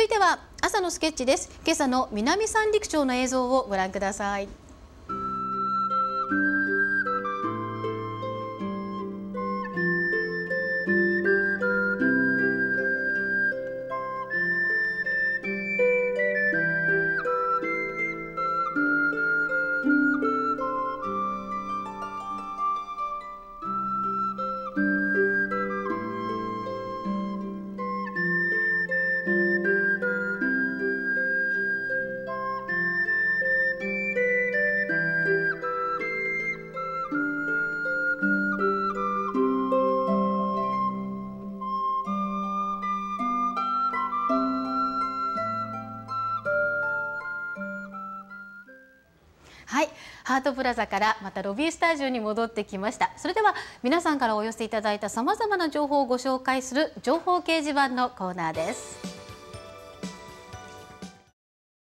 続いては朝のスケッチです。今朝の南三陸町の映像をご覧ください。はい、ハートプラザからまたロビースタジオに戻ってきました。それでは皆さんからお寄せいただいたさまざまな情報をご紹介する情報掲示板のコーナーです。